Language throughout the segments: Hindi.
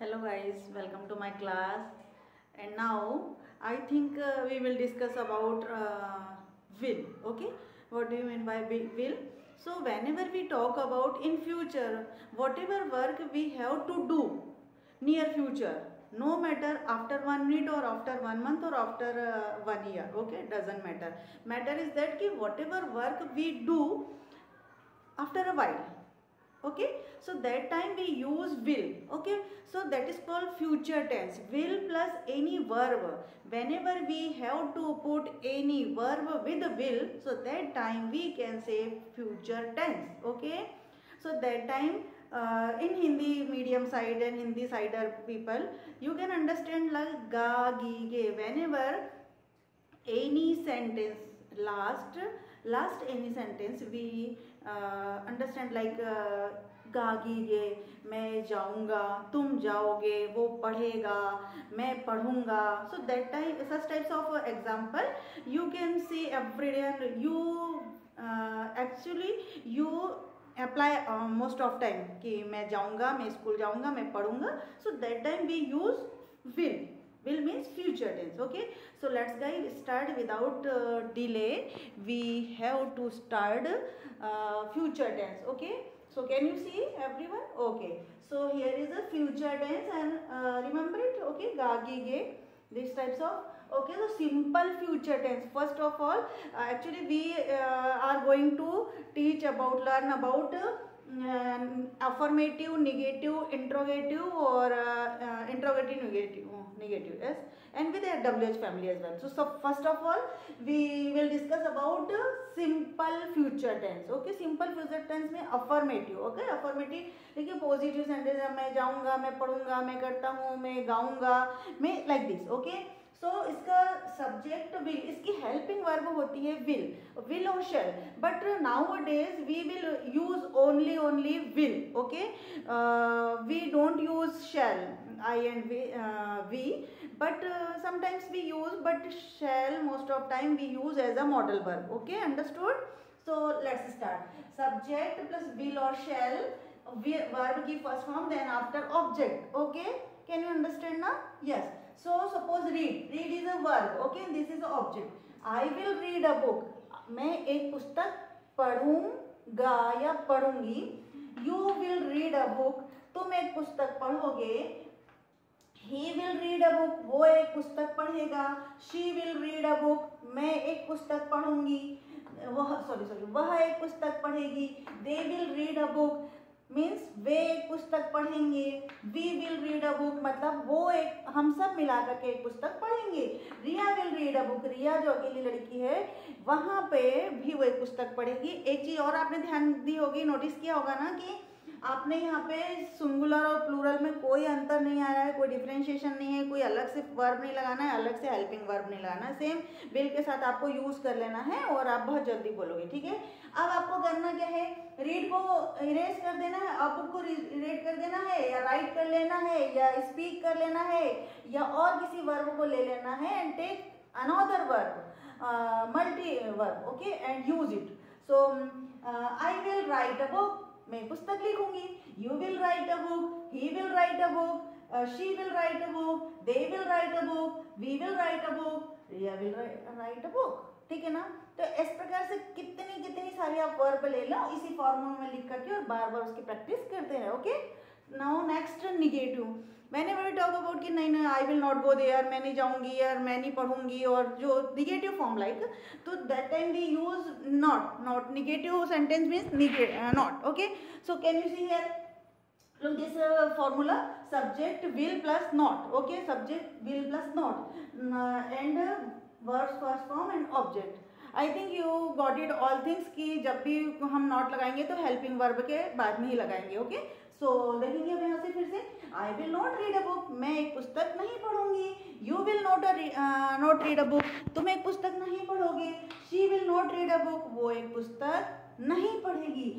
hello guys. Welcome to my class. And now i think uh, we will discuss about uh, will okay? What do you mean by will? So whenever we talk about in future whatever work we have to do near future no matter after one minute or after one month or after uh, one year okay? Doesn't matter. Matter is that ki whatever work we do after a while okay? So that time we use will. Okay? So that is called future tense. Will plus any verb. Whenever we have to put any verb with will so that time we can say future tense. Okay? So that time uh, in hindi medium side and hindi sider people you can understand like ga gi ge. Whenever any sentence last last any sentence we uh, understand like uh, गागीगे मैं जाऊँगा तुम जाओगे वो पढ़ेगा मैं पढ़ूँगा। So that type such types of example you can see every day you actually you apply most of time कि मैं जाऊँगा मैं स्कूल जाऊँगा मैं पढ़ूँगा। So that time we use will will means future tense okay? So let's guys start without uh, delay. We have to start uh, future tense okay? So can you see everyone? Okay. So here is a future tense and uh, remember it okay? Gagi ge these types of okay? So simple future tense. First of all uh, actually we uh, are going to teach about learn about affirmative negative interrogative और interrogative negative negative yes and with W H family as well so सब first of all we will discuss about simple future tense okay simple future tense में अफॉर्मेटिव ओके अफर्मेटिव देखिए पॉजिटिव सेंटेंस मैं जाऊँगा, मैं पढ़ूँगा, मैं करता हूँ, मैं गाऊँगा, मैं लाइक दिस ओके सो इस सब्जेक्ट विल इसकी हेल्पिंग वर्ब होती है विल विल और shall but nowadays we will use only only will okay we don't use shall I and we but sometimes we use but shall most of time we use as a modal verb okay understood so let's start subject plus will और शेल वर्ब की first form then after object okay can you understand ना yes yes. So, suppose read. Read is a verb. Okay this is a object. I will read a book. मैं एक पुस्तक पढ़ूँगा या पढ़ूँगी you will read a book तुम एक पुस्तक पढ़ोगे he will read a book वो एक पुस्तक पढ़ेगा she will read a book मैं एक पुस्तक पढ़ूँगी, वह सॉरी सॉरी वह एक पुस्तक पढ़ेगी. They will read a book means वे एक पुस्तक पढ़ेंगे। We will read a book मतलब वो एक, हम सब मिला करके एक पुस्तक पढ़ेंगे। Riya will read a book Riya जो अकेली लड़की है, वहाँ पे भी वो एक पुस्तक पढ़ेगी। एक चीज़ और आपने ध्यान दी होगी नोटिस किया होगा ना कि आपने यहाँ पे सिंगुलर और प्लूरल में कोई अंतर नहीं आ रहा है, कोई डिफ्रेंशिएशन नहीं है, कोई अलग से वर्ब नहीं लगाना है, अलग से हेल्पिंग वर्ब नहीं लगाना है। सेम विल के साथ आपको यूज़ कर लेना है और आप बहुत जल्दी बोलोगे, ठीक है? अब आपको करना क्या है? रीड को इरेज कर देना है बुक को रीड कर देना है, या राइट कर लेना है, या स्पीक कर लेना है, या और किसी वर्ब को ले लेना है and take another verb multi verb okay and use it so I will write a book मैं पुस्तक लिखूँगी। You will write a book he will write a book she will write a book they will write a book we will write a book Riya will write a book ठीक है ना? तो इस प्रकार से कितनी कितनी सारी आप वर्ब ले लो, इसी फॉर्मूला में लिख करके और बार बार उसकी प्रैक्टिस करते रहे ओके नाउ नेक्स्ट निगेटिव मैंने वी टॉक अबाउट कि नहीं नहीं I will not go there मैं नहीं जाऊँगी यार मैं नहीं पढ़ूँगी और जो निगेटिव फॉर्म लाइक तो that time we use not not negative sentence means not okay so can you see here look this uh, formula subject will plus not okay? Subject will plus not uh, first form and object. I think you got it all things कि जब भी हम नॉट लगाएँगे तो हेल्पिंग वर्ब के बाद में ही लगाएँगे ओके okay? सो देखेंगे अब यहाँ से फिर से। I will not read a book मैं एक पुस्तक नहीं पढ़ूँगी। You will not not read a book तुम एक पुस्तक नहीं पढ़ोगे। She will not read a book वो एक पुस्तक नहीं पढ़ेगी।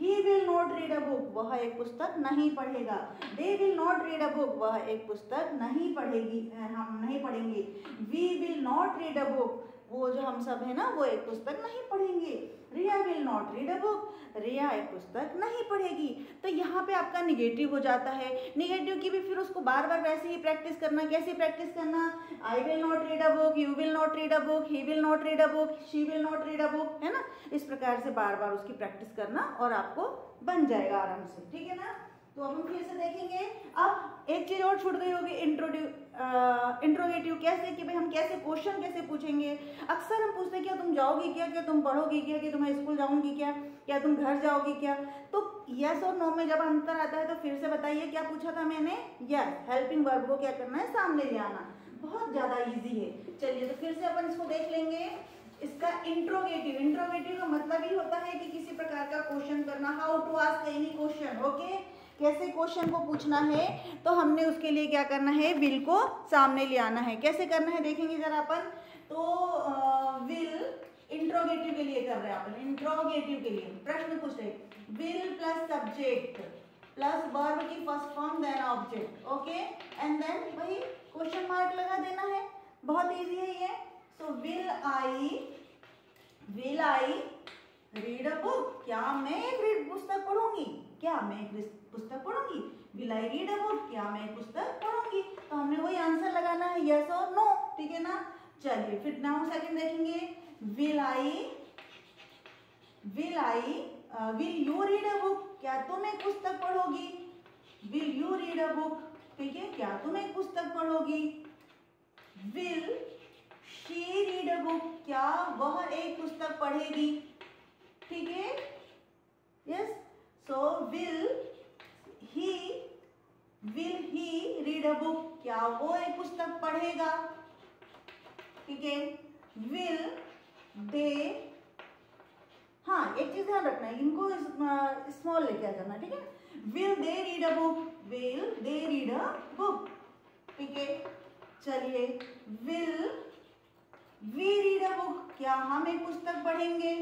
He will not read a book वह एक पुस्तक नहीं पढ़ेगा। They will not read a book वह एक पुस्तक नहीं पढ़ेगी हम नहीं पढ़ेंगे। We will not read a book वो जो हम सब है ना, वो एक पुस्तक नहीं पढ़ेंगे। Riya will not read a book Riya, एक पुस्तक नहीं पढ़ेगी। तो यहाँ पे आपका निगेटिव हो जाता है। निगेटिव की भी फिर उसको बार बार वैसे ही प्रैक्टिस करना, कैसे प्रैक्टिस करना? I will not read a book you will not read a book he will not read a book she will not read a book है ना? इस प्रकार से बार बार उसकी प्रैक्टिस करना और आपको बन जाएगा आराम से। ठीक है ना? तो अब हम फिर से देखेंगे। अब एक चीज़ और छूट गई होगी इंट्रोड्यू इंट्रोगेटिव कैसे कि भाई हम कैसे क्वेश्चन कैसे पूछेंगे? अक्सर हम पूछते हैं, क्या तुम जाओगी क्या? क्या तुम पढ़ोगी क्या? कि तुम्हें स्कूल जाऊँगी क्या? क्या तुम घर जाओगी क्या? तो यस और नो में जब अंतर आता है तो फिर से बताइए, क्या पूछा था मैंने? यस हेल्पिंग वर्ब को क्या करना है? सामने ले आना। बहुत ज़्यादा ईजी है। चलिए तो फिर से अपन इसको देख लेंगे। इसका इंट्रोगेटिव इंट्रोगेटिव का मतलब ही होता है कि किसी प्रकार का क्वेश्चन करना how to ask any question okay कैसे क्वेश्चन को पूछना है तो हमने उसके लिए क्या करना है, विल को सामने ले आना है। कैसे करना है देखेंगे जरा अपन। तो विल इंट्रोगेटिव के लिए कर रहे हैं अपन इंट्रोगेटिव के लिए। प्रश्न पूछ रहे will plus subject, plus verb की first form then object okay and then वही क्वेश्चन मार्क लगा देना है। बहुत इजी है ये। So will I will I read a book क्या मैं एक पुस्तक पढ़ूँगी? क्या मैं एक पुस्तक पढ़ूँगी? Will I read a book क्या मैं एक पुस्तक पढ़ूँगी? तो हमने वही आंसर लगाना है यस और नो ठीक है ना? चलिए, फिर नाउ सेकंड देखेंगे। Will I will I will you read a book क्या तुम एक पुस्तक पढ़ोगी? Will you read a book ठीक है, क्या तुम एक पुस्तक पढ़ोगी? Will she read a book क्या वह एक पुस्तक पढ़ेगी? ठीक है? Yes so will he will he read a book क्या वो एक पुस्तक पढ़ेगा? ठीक है? विल दे हाँ एक चीज़ ध्यान रखना है, इनको स्मॉल लेके आ जाना ठीक है? Will they read a book will they read a book ठीक है? चलिए will we read a book क्या हम एक पुस्तक पढ़ेंगे?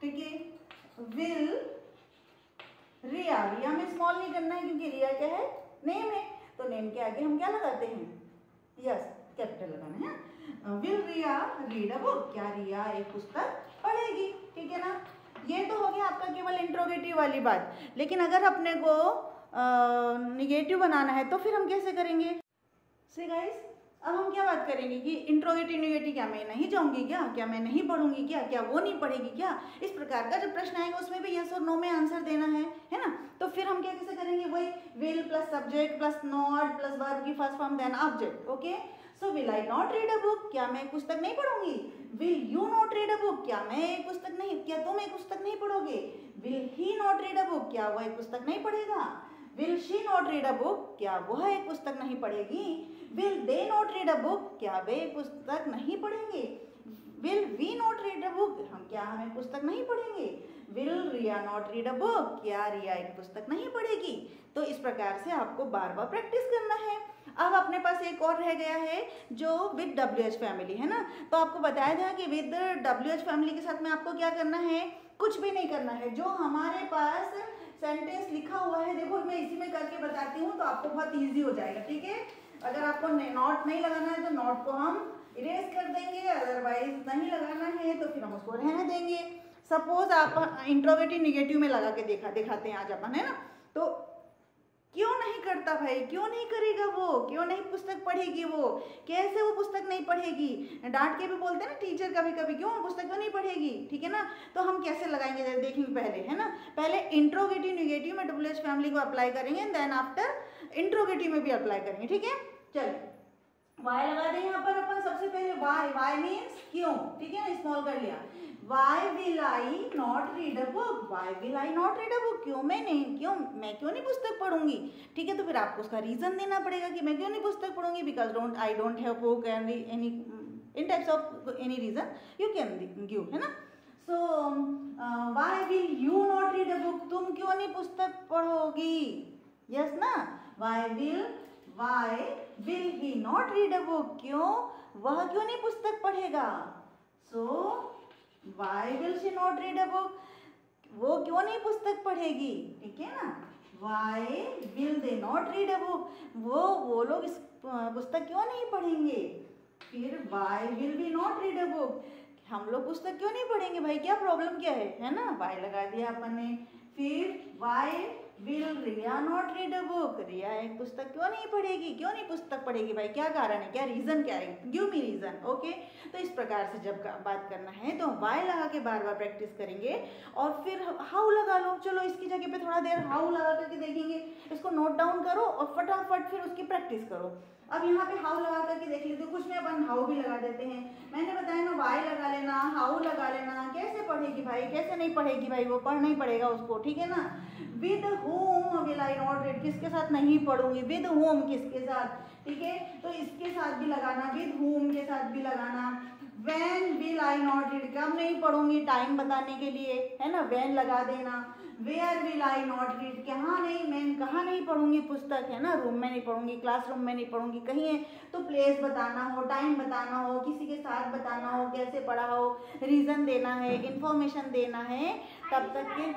ठीक है? विल रिया रिया में स्मॉल नहीं करना है क्योंकि रिया क्या है? नेम है। तो नेम के आगे हम क्या लगाते हैं? यस कैपिटल लगाना है will Riya read a book क्या रिया एक पुस्तक पढ़ेगी? ठीक है ना? ये तो हो गया आपका केवल इंट्रोगेटिव वाली बात। लेकिन अगर अपने को निगेटिव बनाना है तो फिर हम कैसे करेंगे? सी गाइस अब हम क्या बात करेंगे कि इंट्रोगेटिव क्या, मैं नहीं जाऊँगी क्या? क्या मैं नहीं पढ़ूँगी क्या? क्या वो नहीं पढ़ेगी क्या? इस प्रकार का जब प्रश्न आएगा, उसमें भी यस और नो में आंसर देना है है ना? तो फिर हम क्या कैसे करेंगे? वही will plus subject plus not plus verb की first form then object okay so will I not read a book क्या मैं पुस्तक नहीं पढ़ूँगी? Will you not read a book क्या मैं एक पुस्तक नहीं, क्या तुम एक पुस्तक नहीं पढ़ोगे? Will he not read a book क्या वो एक पुस्तक नहीं पढ़ेगा? Will she not read a book क्या वह एक पुस्तक नहीं पढ़ेगी? Will they not read a book क्या वे पुस्तक नहीं पढ़ेंगे? Will we not read a book हम क्या हमें पुस्तक नहीं पढ़ेंगे? Will Riya not read a book क्या रिया एक पुस्तक नहीं पढ़ेगी? तो इस प्रकार से आपको बार बार प्रैक्टिस करना है। अब अपने पास एक और रह गया है, जो विद डब्ल्यू एच फैमिली है ना? तो आपको बताया था कि विद डब्ल्यू एच फैमिली के साथ में आपको क्या करना है? कुछ भी नहीं करना है। जो हमारे पास सेंटेंस लिखा हुआ है, देखो, मैं इसी में करके बताती हूँ तो आपको बहुत ईजी हो जाएगा, ठीक है? अगर आपको नॉट नहीं लगाना है तो नॉट को हम इरेज कर देंगे अदरवाइज़ नहीं लगाना है तो फिर हम उसको रहने देंगे। सपोज़ आप इंट्रोवेटिव निगेटिव में लगा के देखा, दिखाते हैं आज अपन, है ना? तो क्यों नहीं करता भाई? क्यों नहीं करेगा वो? क्यों नहीं पुस्तक पढ़ेगी वो? कैसे वो पुस्तक नहीं पढ़ेगी? डांट के भी बोलते हैं ना टीचर कभी कभी क्यों पुस्तक क्यों नहीं पढ़ेगी? ठीक है ना? तो हम कैसे लगाएँगे? देखेंगे पहले, है ना? पहले इंट्रोगेटिव निगेटिव में डब्ल्यू फैमिली को अप्लाई करेंगे देन आफ्टर इंट्रोगेटिव में भी अप्लाई करेंगे, ठीक है? चलिए। वाई लगा दें यहाँ पर अपन सबसे पहले वाई। वाई मीन्स क्यों? ठीक है ना स्मॉल कर लिया। Why will I not read a book why will I not read a book क्यों मैं नहीं क्यों? मैं क्यों नहीं पुस्तक पढ़ूँगी? ठीक है तो फिर आपको उसका रीजन देना पड़ेगा कि मैं क्यों नहीं पुस्तक पढ़ूँगी? Because don't I don't have book and any in types of any reason you can give है ना? So why will you not read a book तुम क्यों नहीं पुस्तक पढ़ोगी? यस yes, ना? Why will why will he not read a book क्यों? वह क्यों नहीं पुस्तक पढ़ेगा? So why will she not read a book वो क्यों नहीं पुस्तक पढ़ेगी? ठीक है ना? Why will they not read a book वो वो लोग इस पुस्तक क्यों नहीं पढ़ेंगे? फिर why will we not read a book हम लोग पुस्तक क्यों नहीं पढ़ेंगे? भाई, क्या प्रॉब्लम क्या है? है ना? वाई लगा दिया अपन ने? फिर why will Riya not read a book Riya एक पुस्तक क्यों नहीं पढ़ेगी? क्यों नहीं पुस्तक पढ़ेगी? भाई, क्या कारण है? क्या रीजन क्या है? गिव मी रीजन ओके तो इस प्रकार से जब बात करना है तो वाई लगा के बार बार प्रैक्टिस करेंगे और फिर हाउ लगा लो। चलो, इसकी जगह पे थोड़ा देर हाउ लगा करके देखेंगे। इसको नोट डाउन करो और फटाफट फिर उसकी प्रैक्टिस करो। अब यहाँ पे हाउ लगा करके देख लेते कुछ में अपन हाउ भी लगा देते हैं। मैंने बताया ना वाई लगा लेना हाउ लगा लेना, कैसे पढ़ेगी भाई, कैसे नहीं पढ़ेगी भाई, वो पढ़ नहीं पड़ेगा उसको, ठीक है ना? With whom will I not read किसके साथ नहीं पढ़ूँगी? विद होम किसके साथ? ठीक है? तो इसके साथ भी लगाना विद होम के साथ भी लगाना। When will I not read कब नहीं पढ़ूँगी टाइम बताने के लिए, है ना? वैन लगा देना। Where will I not read कहाँ नहीं? मैं कहाँ नहीं पढ़ूँगी पुस्तक? है ना? रूम में नहीं पढ़ूँगी क्लासरूम में नहीं पढ़ूँगी, कहीं है? तो प्लेस बताना हो टाइम बताना हो, किसी के साथ बताना हो, कैसे पढ़ा हो रीज़न देना है इन्फॉर्मेशन देना है, तब तक के,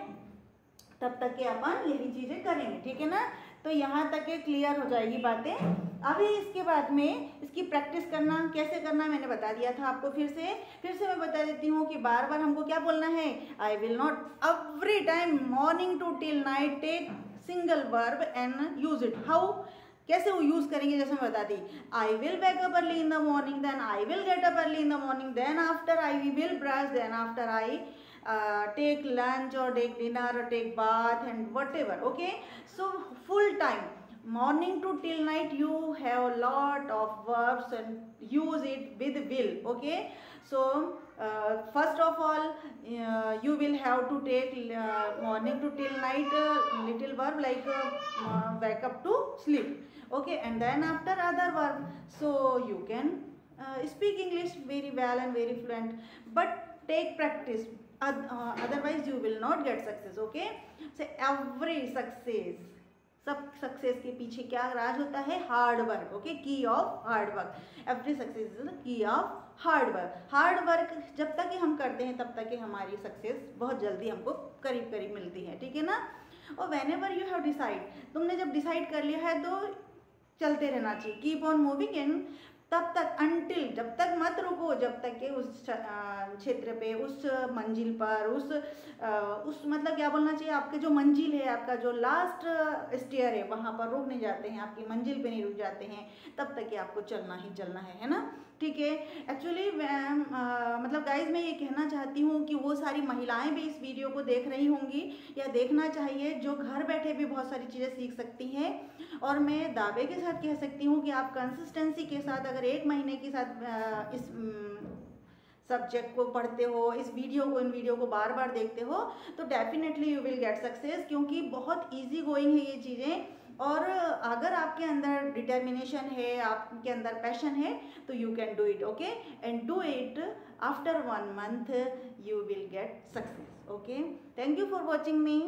तब तक के अपन यही चीज़ें करेंगे, ठीक है ना? तो यहाँ तक के क्लियर हो जाएगी बातें। अभी इसके बाद में इसकी प्रैक्टिस करना, कैसे करना मैंने बता दिया था आपको फिर से। फिर से मैं बता देती हूँ कि बार बार हमको क्या बोलना है? I will not every time morning to till night take single verb and use it how कैसे वो यूज़ करेंगे जैसे मैं बता दी। I will wake up early in the morning then I will get up early in the morning then after I we will brush then after I uh, take lunch or take dinner or take bath and whatever okay? So full time. Morning to till night you have a lot of verbs and use it with will okay? So uh, first of all uh, you will have to take uh, morning to till night uh, little verb like uh, uh, wake up to sleep okay? And then after other verb. So you can speak english very well and very fluent but take practice. Otherwise you will not get success, okay? So, every success सब सक्सेस के पीछे क्या राज होता है? Hard work okay key of hard work every success is key of hard work hard work जब तक हम करते हैं, तब तक हमारी सक्सेस बहुत जल्दी हमको करीब करीब मिलती है, ठीक है ना? और whenever you have decide तुमने जब डिसाइड कर लिया है तो चलते रहना चाहिए. कीप ऑन मूविंग इन तब तक अंटिल जब तक मत रुको, जब तक के उस क्षेत्र पे, उस मंजिल पर, उस उस मतलब क्या बोलना चाहिए, आपके जो मंजिल है, आपका जो लास्ट स्टेयर है, वहाँ पर रुक नहीं जाते हैं, आपकी मंजिल पे नहीं रुक जाते हैं, तब तक कि आपको चलना ही चलना है है ना? ठीक है? एक्चुअली मतलब गाइज़ मैं ये कहना चाहती हूँ कि वो सारी महिलाएँ भी इस वीडियो को देख रही होंगी या देखना चाहिए, जो घर बैठे भी बहुत सारी चीज़ें सीख सकती हैं। और मैं दावे के साथ कह सकती हूँ कि आप कंसिस्टेंसी के साथ अगर एक महीने के साथ इस सब्जेक्ट को पढ़ते हो, इस वीडियो को, इन वीडियो को बार बार देखते हो तो definitely you will get success क्योंकि बहुत ईजी गोइंग है ये चीज़ें। और अगर आपके अंदर डिटर्मिनेशन है, आपके अंदर पैशन है तो you can do it okay and do it after one month you will get success okay thank you for watching me